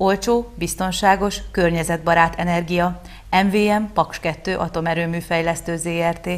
Olcsó, biztonságos, környezetbarát energia. MVM Paks 2 atomerőmű fejlesztő ZRT.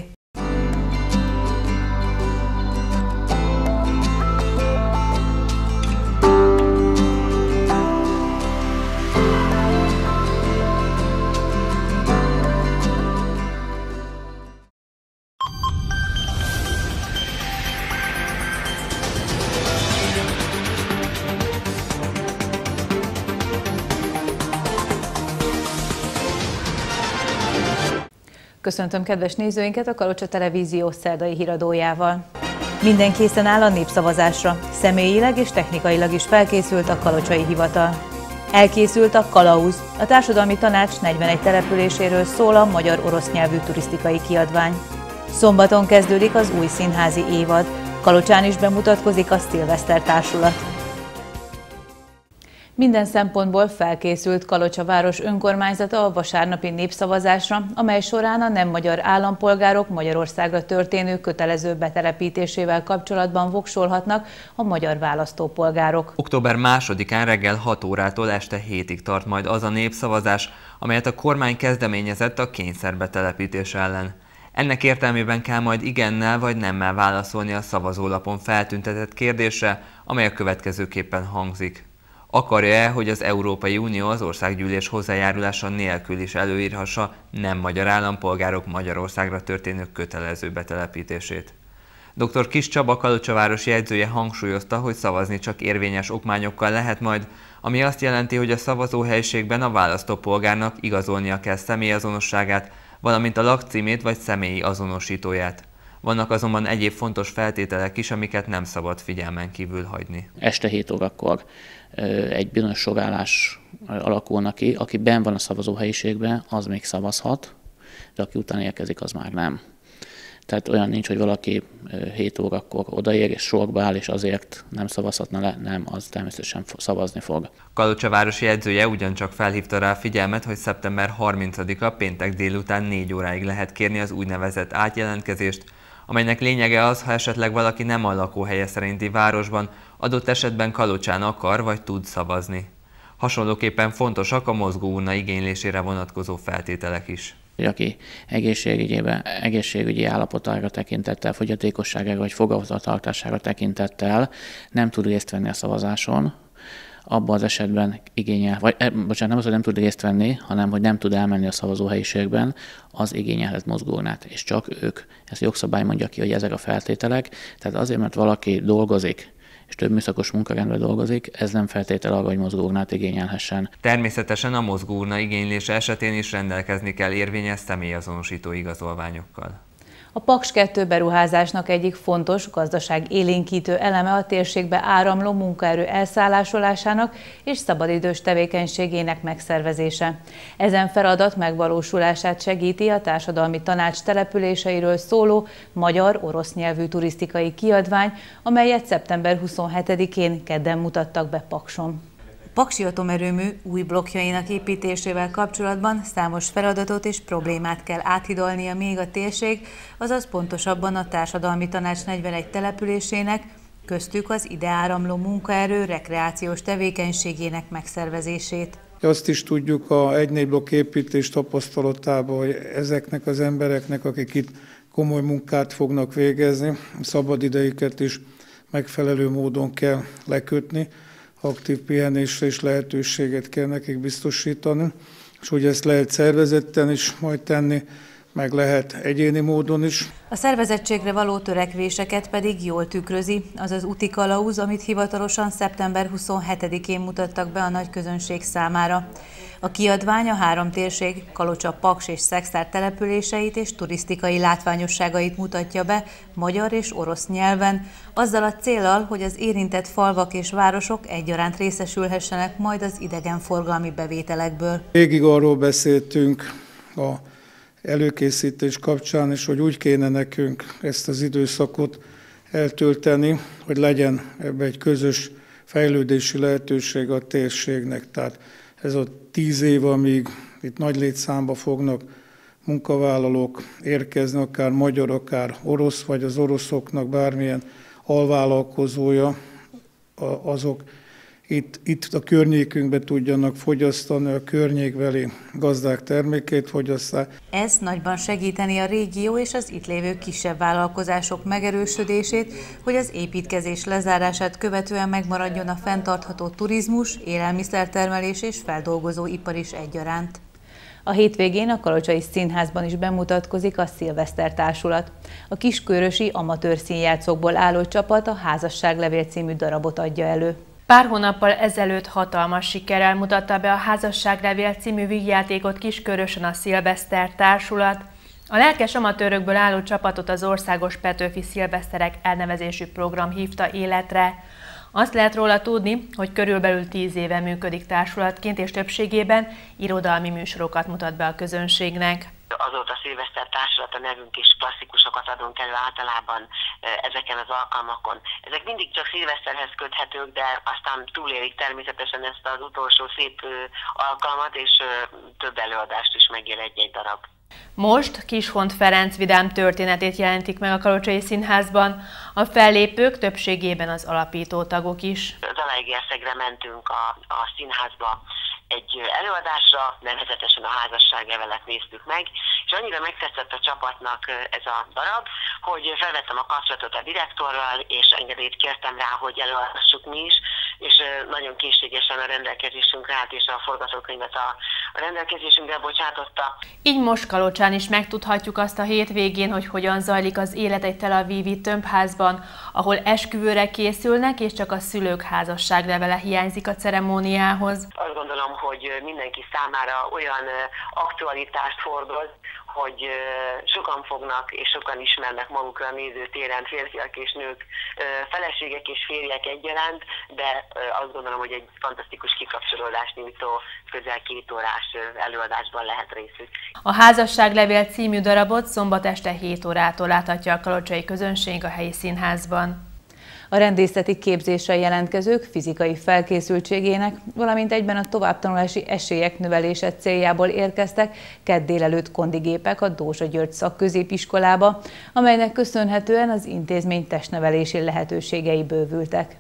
Köszöntöm kedves nézőinket a Kalocsa Televízió szerdai híradójával. Minden készen áll a népszavazásra. Személyileg és technikailag is felkészült a Kalocsai Hivatal. Elkészült a Kalauz, a Társadalmi Tanács 41 településéről szól a magyar-orosz nyelvű turisztikai kiadvány. Szombaton kezdődik az új színházi évad. Kalocsán is bemutatkozik a Szilveszter Társulat. Minden szempontból felkészült Kalocsa város önkormányzata a vasárnapi népszavazásra, amely során a nem magyar állampolgárok Magyarországra történő kötelező betelepítésével kapcsolatban voksolhatnak a magyar választópolgárok. Október másodikán reggel 6 órától este hétig tart majd az a népszavazás, amelyet a kormány kezdeményezett a kényszerbetelepítés ellen. Ennek értelmében kell majd igennel vagy nemmel válaszolni a szavazólapon feltüntetett kérdésre, amely a következőképpen hangzik. Akarja-e, hogy az Európai Unió az országgyűlés hozzájárulása nélkül is előírhassa nem magyar állampolgárok Magyarországra történő kötelező betelepítését? Dr. Kis Csaba Kalocsaváros jegyzője hangsúlyozta, hogy szavazni csak érvényes okmányokkal lehet majd, ami azt jelenti, hogy a szavazóhelyiségben a választópolgárnak igazolnia kell személyazonosságát, valamint a lakcímét vagy személyi azonosítóját. Vannak azonban egyéb fontos feltételek is, amiket nem szabad figyelmen kívül hagyni. Este 7 órakor egy bizonyos sorállás alakulna ki, aki ben van a szavazóhelyiségben, az még szavazhat, de aki utána érkezik, az már nem. Tehát olyan nincs, hogy valaki 7 órakor odaér és sorba áll, és azért nem szavazhatna le, nem, az természetesen szavazni fog. Kalocsa városi edzője ugyancsak felhívta rá a figyelmet, hogy szeptember 30-a péntek délután 4 óráig lehet kérni az úgynevezett átjelentkezést, amelynek lényege az, ha esetleg valaki nem a lakóhelye szerinti városban, adott esetben Kalocsán akar vagy tud szavazni. Hasonlóképpen fontosak a mozgóurna igénylésére vonatkozó feltételek is aki egészségügyében, egészségügyi állapotára tekintettel, fogyatékosságára vagy fogalmatartására tekintettel nem tud részt venni a szavazáson, abban az esetben igényel, vagy eh, bocsánat, nem az, hogy nem tud részt venni, hanem hogy nem tud elmenni a szavazóhelyiségben, az igényelhet mozgónát, és csak ők. Ezt a jogszabály mondja ki, hogy ezek a feltételek, tehát azért, mert valaki dolgozik, és több műszakos munkarendben dolgozik, ez nem feltétel arra, hogy mozgóurnát igényelhessen. Természetesen a mozgóurna igénylése esetén is rendelkezni kell érvényes személyazonosító igazolványokkal. A Paks 2 beruházásnak egyik fontos gazdaság élénkítő eleme a térségbe áramló munkaerő elszállásolásának és szabadidős tevékenységének megszervezése. Ezen feladat megvalósulását segíti a Társadalmi Tanács településeiről szóló magyar-orosz nyelvű turisztikai kiadvány, amelyet szeptember 27-én kedden mutattak be Pakson. Paksi atomerőmű új blokkjainak építésével kapcsolatban számos feladatot és problémát kell áthidolnia még a térség, azaz pontosabban a Társadalmi Tanács 41 településének, köztük az ide áramló munkaerő rekreációs tevékenységének megszervezését. Azt is tudjuk a egy blokk építés tapasztalatából, hogy ezeknek az embereknek, akik itt komoly munkát fognak végezni, szabadidejüket is megfelelő módon kell lekötni, aktív pihenésre is lehetőséget kell nekik biztosítani, és hogy ezt lehet szervezetten is majd tenni, meg lehet egyéni módon is. A szervezettségre való törekvéseket pedig jól tükrözi, az az úti kalauz, amit hivatalosan szeptember 27-én mutattak be a nagy közönség számára. A kiadvány a három térség, Kalocsa, Paks és Szexár településeit és turisztikai látványosságait mutatja be magyar és orosz nyelven, azzal a célral, hogy az érintett falvak és városok egyaránt részesülhessenek majd az idegenforgalmi bevételekből. Végig arról beszéltünk a előkészítés kapcsán is, hogy úgy kéne nekünk ezt az időszakot eltölteni, hogy legyen ebbe egy közös fejlődési lehetőség a térségnek. Tehát ez a tíz év, amíg itt nagy létszámba fognak munkavállalók érkezni, akár magyar, akár orosz, vagy az oroszoknak bármilyen alvállalkozója, azok itt, itt a környékünkbe tudjanak fogyasztani, a környékbeli gazdák termékét fogyasszák. Ez nagyban segíteni a régió és az itt lévő kisebb vállalkozások megerősödését, hogy az építkezés lezárását követően megmaradjon a fenntartható turizmus, élelmiszertermelés és feldolgozó ipar is egyaránt. A hétvégén a Kalocsai Színházban is bemutatkozik a Szilveszter Társulat. A kiskörösi amatőr színjátszókból álló csapat a Házasságlevél című darabot adja elő. Pár hónappal ezelőtt hatalmas sikerrel mutatta be a Házasságlevél című vígjátékot Kiskörösen a Szilveszter Társulat. A lelkes amatőrökből álló csapatot az Országos Petőfi Szilveszterek elnevezésű program hívta életre. Azt lehet róla tudni, hogy körülbelül tíz éve működik társulatként, és többségében irodalmi műsorokat mutat be a közönségnek. Azóta Szilveszter Társulat a nevünk is klasszikusokat adunk elő általában ezeken az alkalmakon. Ezek mindig csak Szilveszterhez köthetők, de aztán túlélik természetesen ezt az utolsó szép alkalmat, és több előadást is megér egy-egy darab. Most Kishont Ferenc vidám történetét jelentik meg a Kalocsai Színházban. A fellépők többségében az alapító tagok is. Zalaegerszegre mentünk a, a színházba egy előadásra, nevezetesen a házasságlevelet néztük meg, és annyira megtetszett a csapatnak ez a darab, hogy felvettem a kapcsolatot a direktorral, és engedélyt kértem rá, hogy előadhassuk mi is, és nagyon készségesen a rendelkezésünkre állt, és a forgatókönyvet a, a rendelkezésünkre bocsátotta. Így most Kalocsán is megtudhatjuk azt a hétvégén, hogy hogyan zajlik az élet egy Tel Avivi tömbházban, ahol esküvőre készülnek, és csak a szülők házasságlevele hiányzik a ceremóniához. Azt gondolom, hogy mindenki számára olyan aktualitást hordoz, hogy sokan fognak és sokan ismernek magukra néző téren férfiak és nők, feleségek és férjek egyaránt, de azt gondolom, hogy egy fantasztikus kikapcsolódást nyújtó közel két órás előadásban lehet részük. A Házasságlevél című darabot szombat este 7 órától láthatja a kalocsai közönség a helyi színházban. A rendészeti képzésre jelentkezők fizikai felkészültségének, valamint egyben a továbbtanulási esélyek növelése céljából érkeztek kedd délelőtt kondigépek a Dózsa György szakközépiskolába, amelynek köszönhetően az intézmény testnevelési lehetőségei bővültek.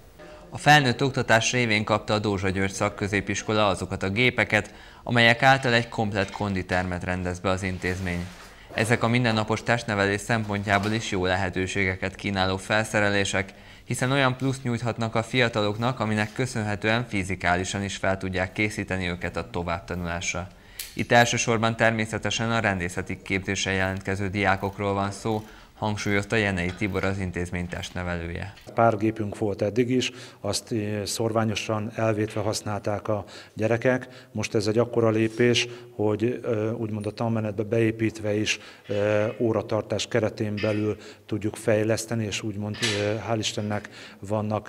A felnőtt oktatás révén kapta a Dózsa György szakközépiskola azokat a gépeket, amelyek által egy komplett konditermet rendez be az intézmény. Ezek a mindennapos testnevelés szempontjából is jó lehetőségeket kínáló felszerelések, hiszen olyan plusz nyújthatnak a fiataloknak, aminek köszönhetően fizikálisan is fel tudják készíteni őket a továbbtanulásra. Itt elsősorban természetesen a rendészeti képzésen jelentkező diákokról van szó, hangsúlyozta Jenei Tibor az intézmény testnevelője. Pár gépünk volt eddig is, azt eh, szorványosan elvétve használták a gyerekek. Most ez egy akkora lépés, hogy eh, úgymond a tanmenetbe beépítve is eh, óratartás keretén belül tudjuk fejleszteni, és úgymond hál' Istennek vannak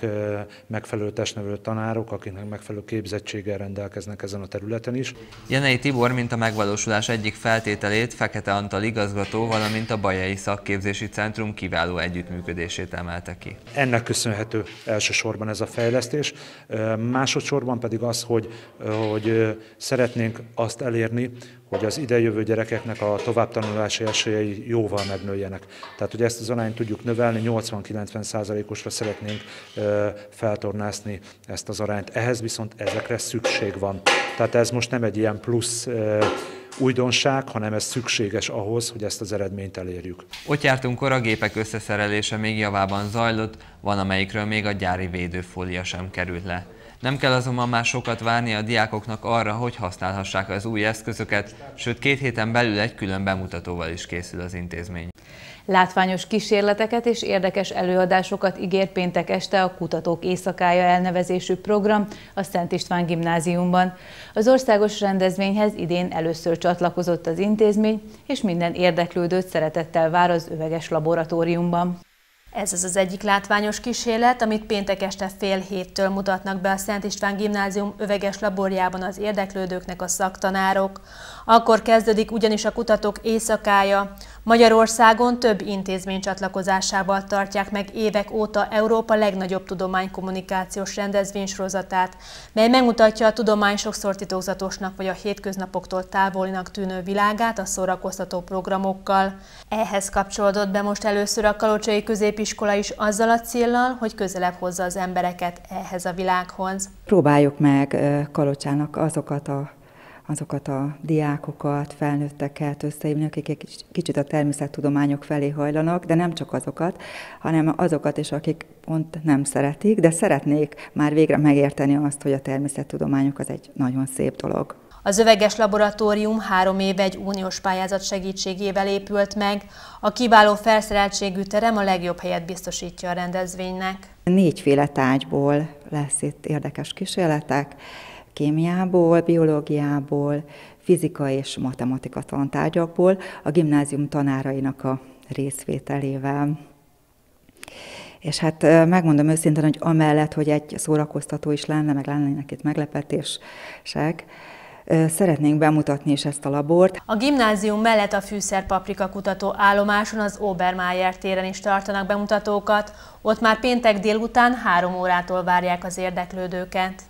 megfelelő testnevelő tanárok, akiknek megfelelő képzettséggel rendelkeznek ezen a területen is. Jenei Tibor, mint a megvalósulás egyik feltételét Fekete Antal igazgató, valamint a Bajai Szakképzési Kutatási Centrum kiváló együttműködését emelte ki. Ennek köszönhető elsősorban ez a fejlesztés, másodszorban pedig az, hogy, hogy szeretnénk azt elérni, hogy az idejövő gyerekeknek a továbbtanulási esélyei jóval megnőjenek. Tehát, hogy ezt az arányt tudjuk növelni, 80-90 százalékosra szeretnénk feltornászni ezt az arányt. Ehhez viszont ezekre szükség van. Tehát ez most nem egy ilyen plusz újdonság, hanem ez szükséges ahhoz, hogy ezt az eredményt elérjük. Ott jártunkkor a gépek összeszerelése még javában zajlott, van amelyikről még a gyári védőfólia sem került le. Nem kell azonban már sokat várni a diákoknak arra, hogy használhassák az új eszközöket, sőt két héten belül egy külön bemutatóval is készül az intézmény. Látványos kísérleteket és érdekes előadásokat ígér péntek este a Kutatók Éjszakája elnevezésű program a Szent István Gimnáziumban. Az országos rendezvényhez idén először csatlakozott az intézmény, és minden érdeklődőt szeretettel vár az üveges laboratóriumban. Ez az az egyik látványos kísérlet, amit péntek este fél héttől mutatnak be a Szent István Gimnázium öveges laborjában az érdeklődőknek a szaktanárok. Akkor kezdődik ugyanis a kutatók éjszakája. Magyarországon több intézmény csatlakozásával tartják meg évek óta Európa legnagyobb tudománykommunikációs rendezvénysorozatát, mely megmutatja a tudomány sokszor titokzatosnak vagy a hétköznapoktól távolinak tűnő világát a szórakoztató programokkal. Ehhez kapcsolódott be most először a Kalocsai Középiskola is azzal a céllal, hogy közelebb hozza az embereket ehhez a világhoz. Próbáljuk meg Kalocsának azokat a azokat a diákokat, felnőtteket összehívni, akik egy kicsit a természettudományok felé hajlanak, de nem csak azokat, hanem azokat is, akik pont nem szeretik, de szeretnék már végre megérteni azt, hogy a természettudományok az egy nagyon szép dolog. Az Öveges Laboratórium három éve egy uniós pályázat segítségével épült meg. A kiváló felszereltségű terem a legjobb helyet biztosítja a rendezvénynek. Négyféle tájból lesz itt érdekes kísérletek, kémiából, biológiából, fizika és matematika tantárgyakból a gimnázium tanárainak a részvételével. És hát megmondom őszintén, hogy amellett, hogy egy szórakoztató is lenne, meg lennének itt meglepetések, Szeretnénk bemutatni is ezt a labort. A gimnázium mellett a fűszerpaprika kutató állomáson az Obermeier téren is tartanak bemutatókat. Ott már péntek délután három órától várják az érdeklődőket.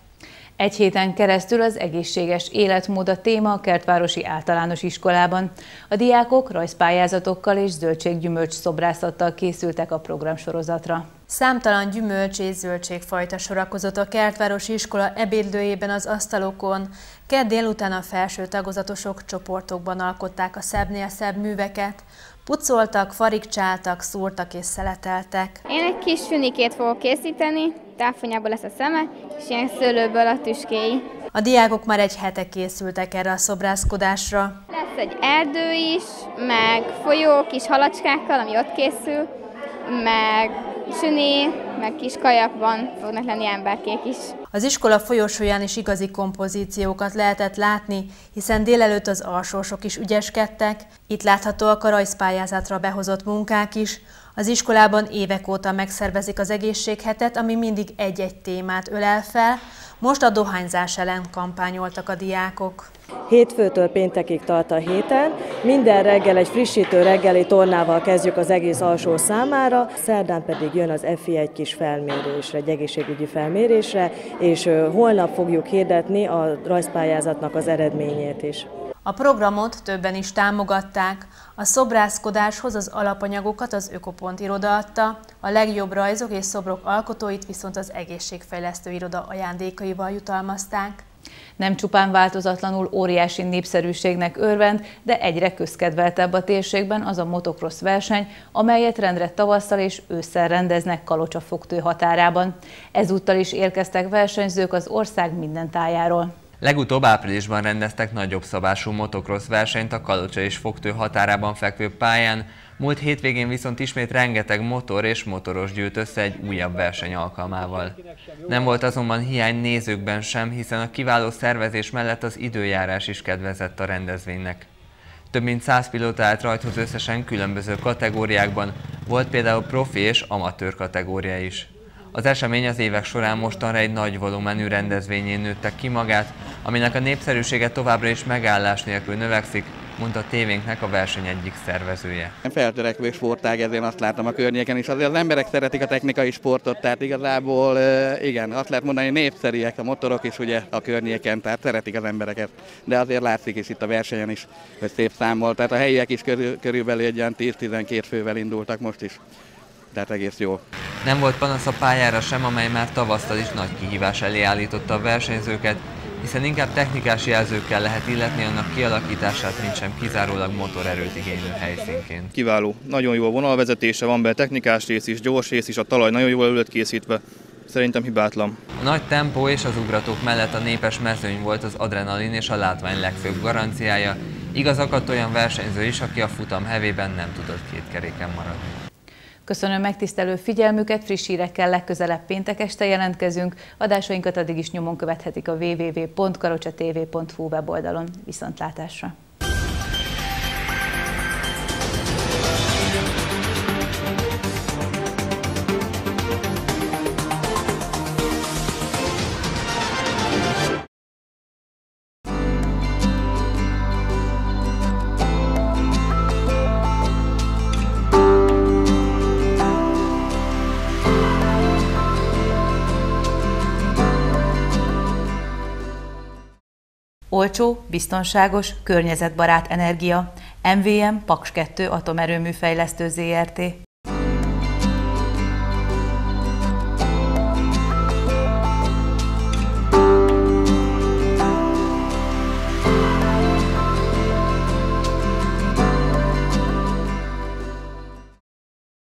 Egy héten keresztül az egészséges életmód a téma a Kertvárosi Általános Iskolában. A diákok rajzpályázatokkal és zöldséggyümölcs szobrászattal készültek a programsorozatra. Számtalan gyümölcs és zöldségfajta sorakozott a Kertvárosi Iskola ebédlőjében az asztalokon. Kedd délután a felső tagozatosok csoportokban alkották a szebbnél szebb műveket. Pucoltak, farigcsáltak, szúrtak és szeleteltek. Én egy kis sünikét fogok készíteni, táfonyából lesz a szeme, és ilyen szőlőből a tüskéi. A diákok már egy hete készültek erre a szobrászkodásra. Lesz egy erdő is, meg folyók kis halacskákkal, ami ott készül, meg süni, meg kis kajakban fognak lenni emberkék is. Az iskola folyosóján is igazi kompozíciókat lehetett látni, hiszen délelőtt az alsósok is ügyeskedtek, itt láthatóak a rajzpályázatra behozott munkák is, az iskolában évek óta megszervezik az egészséghetet, ami mindig egy-egy témát ölel fel, most a dohányzás ellen kampányoltak a diákok. Hétfőtől péntekig tart a héten, minden reggel egy frissítő reggeli tornával kezdjük az egész alsó számára, szerdán pedig jön az FI egy kis felmérésre, egy egészségügyi felmérésre, és holnap fogjuk hirdetni a rajzpályázatnak az eredményét is. A programot többen is támogatták. A szobrászkodáshoz az alapanyagokat az Ökopont iroda adta, a legjobb rajzok és szobrok alkotóit viszont az egészségfejlesztő iroda ajándékaival jutalmazták. Nem csupán változatlanul óriási népszerűségnek örvend, de egyre közkedveltebb a térségben az a motocross verseny, amelyet rendre tavasszal és ősszel rendeznek Kalocsa fogtő határában. Ezúttal is érkeztek versenyzők az ország minden tájáról. Legutóbb áprilisban rendeztek nagyobb szabású motocross versenyt a Kalocsa és Fogtő határában fekvő pályán, múlt hétvégén viszont ismét rengeteg motor és motoros gyűlt össze egy újabb verseny alkalmával. Nem volt azonban hiány nézőkben sem, hiszen a kiváló szervezés mellett az időjárás is kedvezett a rendezvénynek. Több mint 100 pilóta állt rajthoz összesen különböző kategóriákban, volt például profi és amatőr kategória is. Az esemény az évek során mostanra egy nagy volumenű rendezvényén nőtte ki magát, aminek a népszerűsége továbbra is megállás nélkül növekszik, mondta a tévénknek a verseny egyik szervezője. Feltörekvő sportág, ezért azt látom a környéken is. Azért az emberek szeretik a technikai sportot, tehát igazából igen, azt lehet mondani, népszerűek a motorok is ugye a környéken, tehát szeretik az embereket. De azért látszik is itt a versenyen is, hogy szép számol. Tehát a helyiek is körül, körülbelül egy olyan 10-12 fővel indultak most is tehát egész jó. Nem volt panasz a pályára sem, amely már tavasztal is nagy kihívás elé állította a versenyzőket, hiszen inkább technikás jelzőkkel lehet illetni annak kialakítását, mint sem kizárólag motorerőt igénylő helyszínként. Kiváló, nagyon jó vonalvezetése van be, technikás rész is, gyors rész is, a talaj nagyon jól előtt készítve. Szerintem hibátlan. A nagy tempó és az ugratók mellett a népes mezőny volt az adrenalin és a látvány legfőbb garanciája. Igaz akadt olyan versenyző is, aki a futam hevében nem tudott két keréken maradni. Köszönöm megtisztelő figyelmüket, friss hírekkel legközelebb péntek este jelentkezünk. Adásainkat addig is nyomon követhetik a www.karocsatv.hu weboldalon. Viszontlátásra! Olcsó, biztonságos, környezetbarát energia. MVM Paks 2 atomerőmű fejlesztő ZRT.